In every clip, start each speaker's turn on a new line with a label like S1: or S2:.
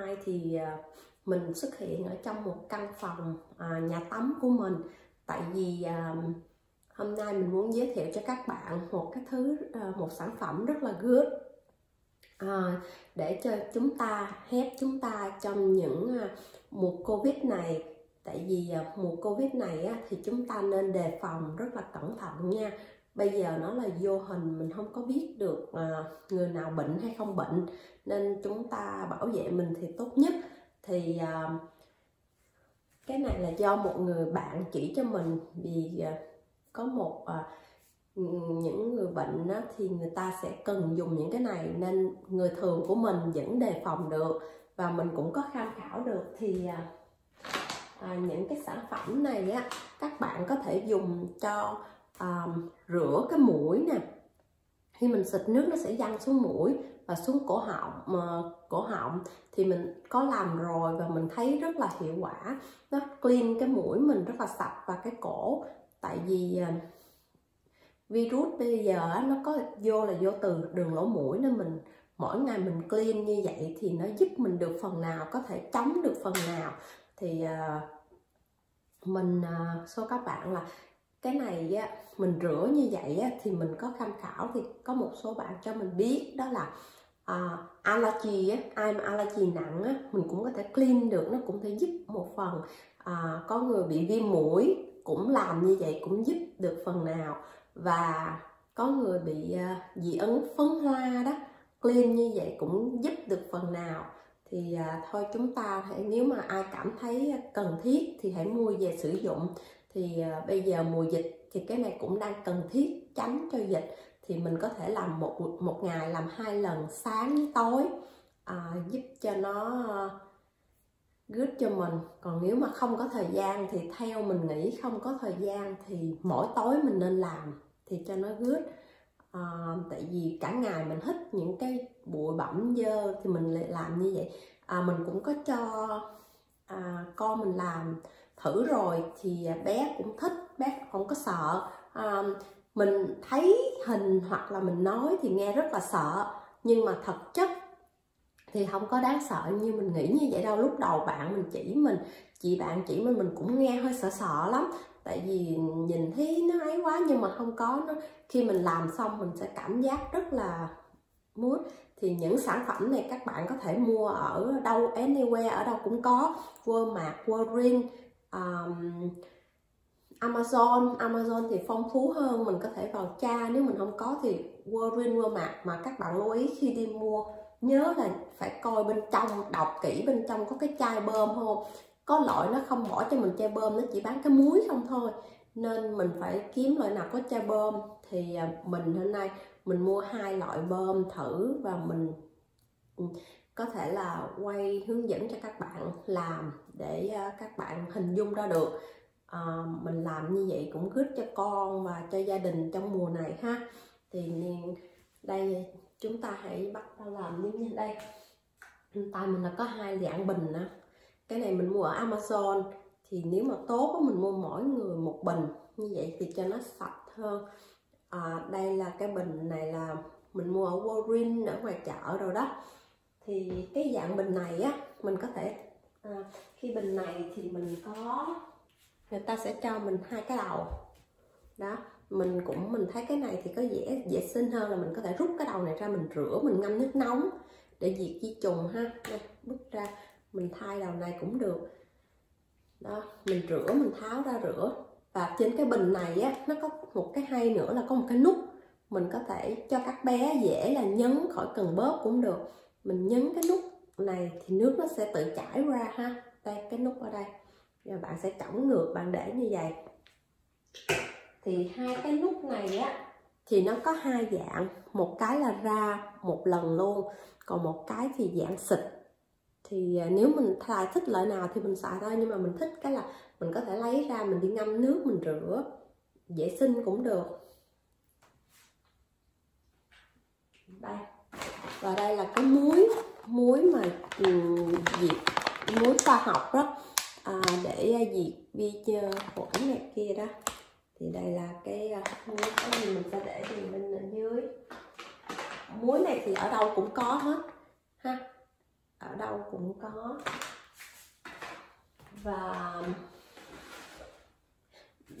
S1: 2 thì à, mình xuất hiện ở trong một căn phòng à, nhà tắm của mình. Tại vì à, hôm nay mình muốn giới thiệu cho các bạn một cái thứ à, một sản phẩm rất là good. À, để cho chúng ta hết chúng ta trong những à, mùa covid này. Tại vì à, mùa covid này á, thì chúng ta nên đề phòng rất là cẩn thận nha bây giờ nó là vô hình mình không có biết được à, người nào bệnh hay không bệnh. Nên chúng ta bảo vệ mình thì tốt nhất. Thì à, cái này là do một người bạn chỉ cho mình. Vì à, có một à, những người bệnh đó, thì người ta sẽ cần dùng những cái này. Nên người thường của mình vẫn đề phòng được và mình cũng có tham khảo được. Thì à, à, những cái sản phẩm này á các bạn có thể dùng cho um, rửa cái mũi nè. Khi mình xịt nước nó sẽ văng xuống mũi và xuống cổ họng mà cổ họng. Thì mình có làm rồi và mình thấy rất là hiệu quả. Nó clean cái mũi mình rất là sạch và cái cổ. Tại vì ờ, virus bây giờ nó có vô là vô từ đường lỗ mũi nên mình mỗi ngày mình clean như vậy thì nó giúp mình được phần nào có thể chống được phần nào. Thì uh, mình uh, số các bạn là cái này á, mình rửa như vậy á, thì mình có tham khảo thì có một số bạn cho mình biết. Đó là uh, allergy á, ai mà allergy nặng á, mình cũng có thể clean được. Nó cũng thể giúp một phần uh, có người bị viêm mũi cũng làm như vậy cũng giúp được phần nào. Và có người bị uh, dị ứng phấn hoa đó clean như vậy cũng giúp được phần nào. Thì à, thôi chúng ta hãy nếu mà ai cảm thấy cần thiết thì hãy mua về sử dụng thì à, bây giờ mùa dịch thì cái này cũng đang cần thiết tránh cho dịch. Thì mình có thể làm một một ngày làm hai lần sáng với tối à, giúp cho nó à, good cho mình. Còn nếu mà không có thời gian thì theo mình nghĩ không có thời gian thì mỗi tối mình nên làm thì cho nó good. À, tại vì cả ngày mình hít những cái bụi bẩm dơ thì mình lại làm như vậy. À, mình cũng có cho à, con mình làm thử rồi thì bé cũng thích bé không có sợ. À, mình thấy hình hoặc là mình nói thì nghe rất là sợ nhưng mà thật chất thì không có đáng sợ như mình nghĩ như vậy đâu. Lúc đầu bạn mình chỉ mình chị bạn chỉ mình mình cũng nghe hơi sợ sợ lắm. Tại vì nhìn thấy nó ấy quá nhưng mà không có nó. Khi mình làm xong mình sẽ cảm giác rất là muốn thì những sản phẩm này các bạn có thể mua ở đâu anywhere ở đâu cũng có. Walmart, Walgreens, um, Amazon Amazon thì phong phú hơn mình có thể vào tra nếu mình không có thì Walgreens, Walmart mà các bạn lưu ý khi đi mua nhớ là phải coi bên trong đọc kỹ bên trong có cái chai bơm không? Có loại nó không bỏ cho mình chai bơm nó chỉ bán cái muối không thôi. Nên mình phải kiếm loại nào có chai bơm thì à, mình hôm nay mình mua hai loại bơm thử và mình ừ, có thể là quay hướng dẫn cho các bạn làm để ờ, các bạn hình dung ra được. À, mình làm như vậy cũng good cho con và cho gia đình trong mùa này ha. Thì đây chúng ta hãy bắt đầu làm như thế đây tay mình là có hai dạng bình nè cái này mình mua ở Amazon thì nếu mà tốt mình mua mỗi người một bình. Như vậy thì cho nó sạch hơn. À, đây là cái bình này là mình mua ở Walgreens ở ngoài chợ rồi đó thì cái dạng bình này á mình có thể à, khi bình này thì mình có người ta sẽ cho mình hai cái đầu. Đó mình cũng mình thấy cái này thì có dễ dễ sinh hơn là mình có thể rút cái đầu này ra mình rửa mình ngâm nước nóng để diệt vi trùng ha. Đây, rút ra mình thay đầu này cũng được. Đó mình rửa mình tháo ra rửa. Và trên cái bình này á nó có một cái hay nữa là có một cái nút mình có thể cho các bé dễ là nhấn khỏi cần bóp cũng được mình nhấn cái nút này thì nước nó sẽ tự chảy ra ha. Đây, cái nút ở đây. Rồi bạn sẽ cổng ngược, bạn để như vậy. Thì hai cái nút này á, thì nó có hai dạng. Một cái là ra một lần luôn, còn một cái thì dạng xịt. Thì à, nếu mình xài thích loại nào thì mình xài thôi, nhưng mà mình thích cái là mình có thể lấy ra mình đi ngâm nước, mình rửa. Vệ sinh cũng được. Đây và đây là cái muối muối mà um, diệt muối khoa học đó. À, để uh, diệt vi khuẩn này kia đó. Thì đây là cái uh, muối cái gì mình sẽ để thì bên ở dưới. Muối này thì ở đâu cũng có hết ha. Ở đâu cũng có. Và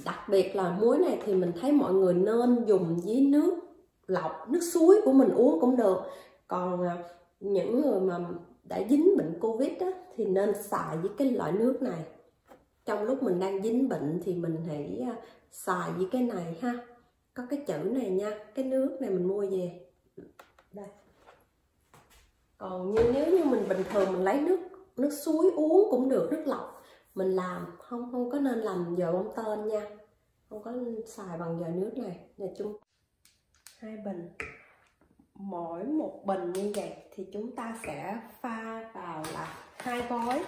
S1: đặc biệt là muối này thì mình thấy mọi người nên dùng với nước lọc nước suối của mình uống cũng được. Còn à, những người mà đã dính bệnh covid á, thì nên xài với cái loại nước này. Trong lúc mình đang dính bệnh thì mình hãy à, xài với cái này ha. Có cái chữ này nha cái nước này mình mua về. Đây. Còn như nếu như mình bình thường mình lấy nước nước suối uống cũng được nước lọc mình làm không không có nên làm dầu bông tên nha. Không có xài bằng dầu nước này. Là chung hai bình. Mỗi một bình như vậy thì chúng ta sẽ pha vào là hai gói.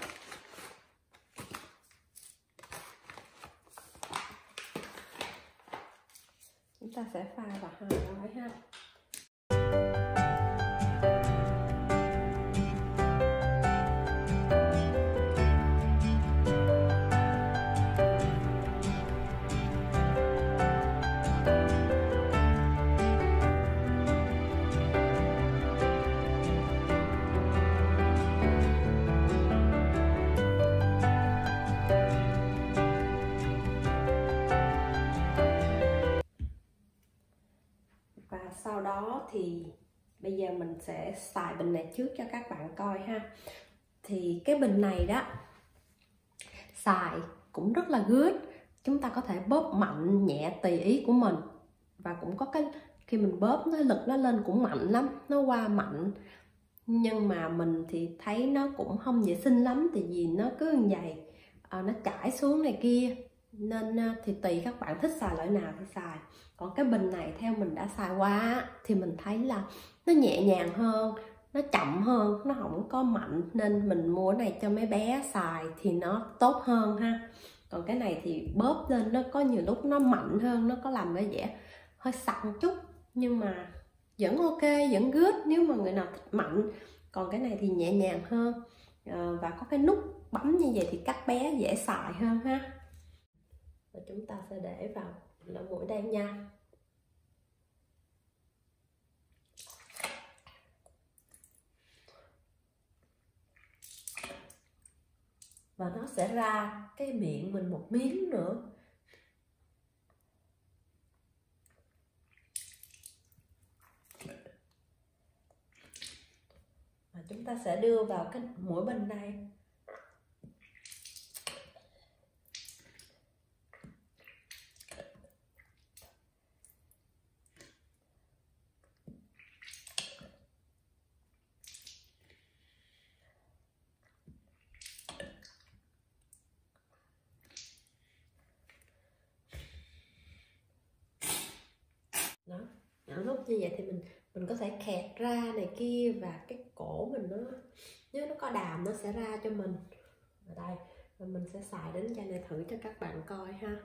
S1: Chúng ta sẽ pha vào hai gói ha. Sau đó thì bây giờ mình sẽ xài bình này trước cho các bạn coi ha. Thì cái bình này đó xài cũng rất là good. Chúng ta có thể bóp mạnh nhẹ tùy ý của mình. Và cũng có cái khi mình bóp nó lực nó lên cũng mạnh lắm nó qua mạnh. Nhưng mà mình thì thấy nó cũng không vệ sinh lắm tại vì nó cứ như vậy. À, nó chảy xuống này kia nên ờ, thì tùy các bạn thích xài loại nào thì xài. Còn cái bình này theo mình đã xài qua thì mình thấy là nó nhẹ nhàng hơn nó chậm hơn nó không có mạnh. Nên mình mua cái này cho mấy bé xài thì nó tốt hơn ha. Còn cái này thì bóp lên nó có nhiều lúc nó mạnh hơn nó có làm cái vẻ hơi sặc chút. Nhưng mà vẫn ok vẫn good nếu mà người nào thích mạnh. Còn cái này thì nhẹ nhàng hơn à, và có cái nút bấm như vậy thì các bé dễ xài hơn ha và chúng ta sẽ để vào lỗ mũi đây nha. Và nó sẽ ra cái miệng mình một miếng nữa. Và chúng ta sẽ đưa vào cái mũi bên đây đó những lúc như vậy thì mình mình có thể kẹt ra này kia và cái cổ mình nó, nếu nó có đàm nó sẽ ra cho mình. Ở đây, và mình sẽ xài đến chai này thử cho các bạn coi ha.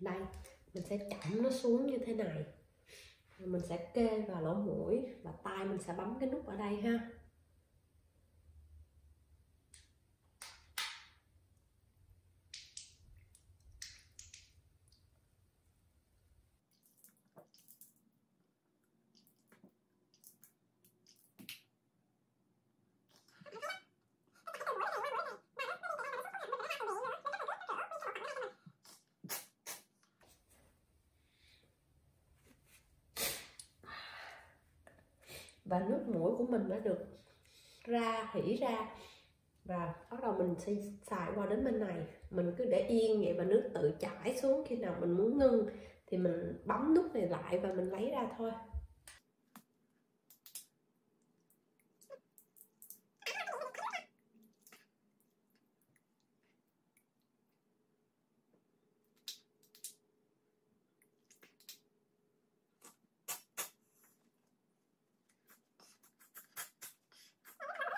S1: Đây, mình sẽ chậm nó xuống như thế này. Mình sẽ kê vào lỗ mũi và tay mình sẽ bấm cái nút ở đây ha. Và nước mũi của mình đã được ra, hỉ ra. Và bắt đầu mình sẽ xài qua đến bên này. Mình cứ để yên vậy và nước tự chảy xuống khi nào mình muốn ngưng thì mình bấm nút này lại và mình lấy ra thôi.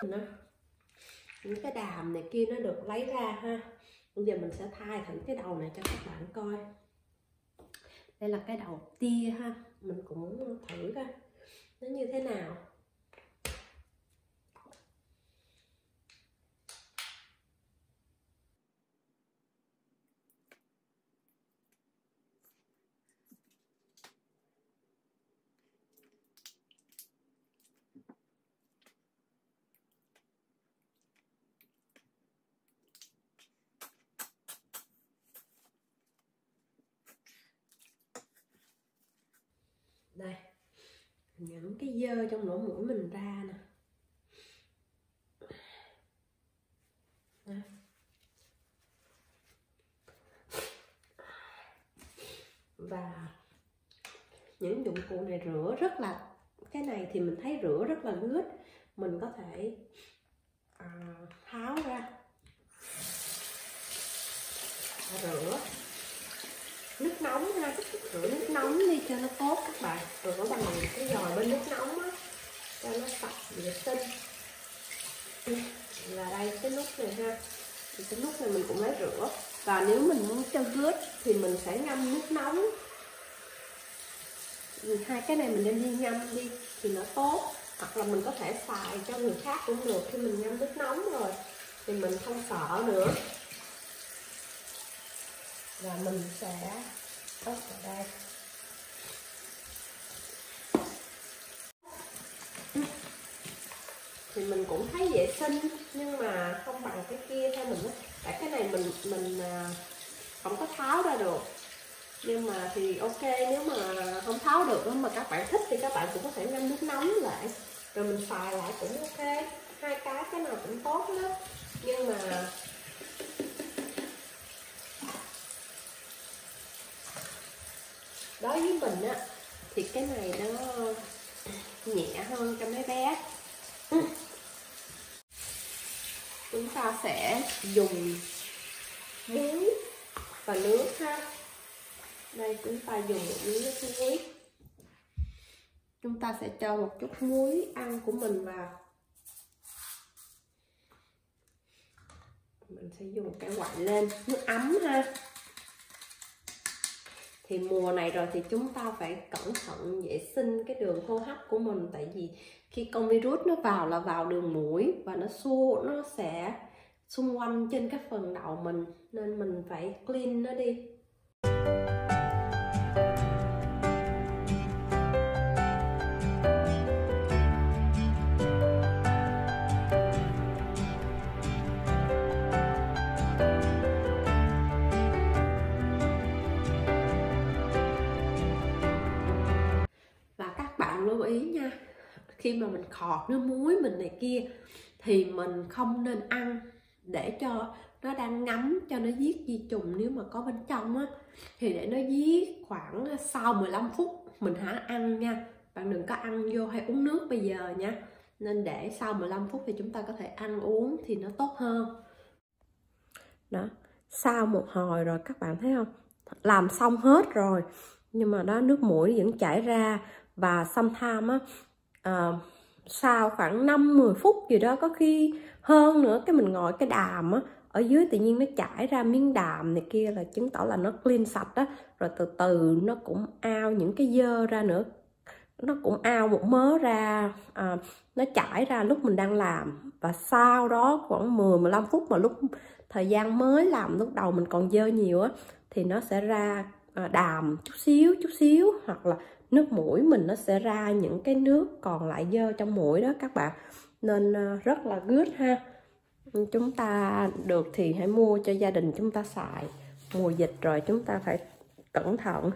S1: Nó những cái đàm này kia nó được lấy ra ha. Bây giờ mình sẽ thay thử cái đầu này cho các bạn coi. Đây là cái đầu tia ha. Mình cũng thử coi. Nó như thế nào đây những cái dơ trong lỗ mũi mình ra nè. Và những dụng cụ này rửa rất là cái này thì mình thấy rửa rất là ngứt mình có thể à, tháo ra. Rửa nước nóng ha rửa nước nóng đi cho nó tốt các bạn. Rửa bằng cái giò bên nước nóng á, cho nó sạch, vệ sinh. Là đây, cái nút này ha. Thì cái nút này mình cũng lấy rửa. Và nếu mình muốn cho gớt thì mình sẽ ngâm nước nóng. Ừ, hai cái này mình nên đi ngâm đi thì nó tốt. Hoặc là mình có thể xài cho người khác cũng được. Khi mình ngâm nước nóng rồi thì mình không sợ nữa và mình sẽ ớt vào đây. Thì mình cũng thấy vệ sinh, nhưng mà không bằng cái kia theo mình tại cái này mình mình à, không có tháo ra được. Nhưng mà thì ok, nếu mà không tháo được mà các bạn thích thì các bạn cũng có thể ngâm nước nóng lại. Rồi mình xài lại cũng ok. Hai cái cái nào cũng tốt đó nhưng mà đối với mình á, thì cái này nó nhẹ hơn cho mấy bé. Ừ. Chúng ta sẽ dùng muối và nước ha. Đây, chúng ta dùng một miếng nước muối. Chúng ta sẽ cho một chút muối ăn của mình vào. Mình sẽ dùng cái quậy lên, nước ấm ha thì mùa này rồi thì chúng ta phải cẩn thận vệ sinh cái đường hô hấp của mình. Tại vì khi con virus nó vào là vào đường mũi và nó xua nó sẽ xung quanh trên các phần đầu mình. Nên mình phải clean nó đi. Lưu ý nha. Khi mà mình khọt nước muối, mình này kia, thì mình không nên ăn để cho nó đang ngấm, cho nó giết vi trùng nếu mà có bên trong á. Thì để nó giết khoảng ờ, sau 15 phút, mình hả, ăn nha. Bạn đừng có ăn vô hay uống nước bây giờ nha. Nên để sau 15 phút thì chúng ta có thể ăn uống thì nó tốt hơn. Đó, sau một hồi rồi, các bạn thấy không? Làm xong hết rồi, nhưng mà đó, nước mũi vẫn chảy ra và sometimes á uh, sau khoảng 5-10 phút gì đó có khi hơn nữa cái mình ngồi cái đàm á ở dưới tự nhiên nó chảy ra miếng đàm này kia là chứng tỏ là nó clean sạch á. Rồi từ từ nó cũng ao những cái dơ ra nữa. Nó cũng ao một mớ ra à, nó chảy ra lúc mình đang làm. Và sau đó khoảng 10 15 phút mà lúc thời gian mới làm lúc đầu mình còn dơ nhiều á thì nó sẽ ra ờ, đàm chút xíu chút xíu hoặc là nước mũi mình nó sẽ ra những cái nước còn lại dơ trong mũi đó các bạn. Nên ờ, rất là good ha. Chúng ta được thì hãy mua cho gia đình chúng ta xài. Mùa dịch rồi chúng ta phải cẩn thận.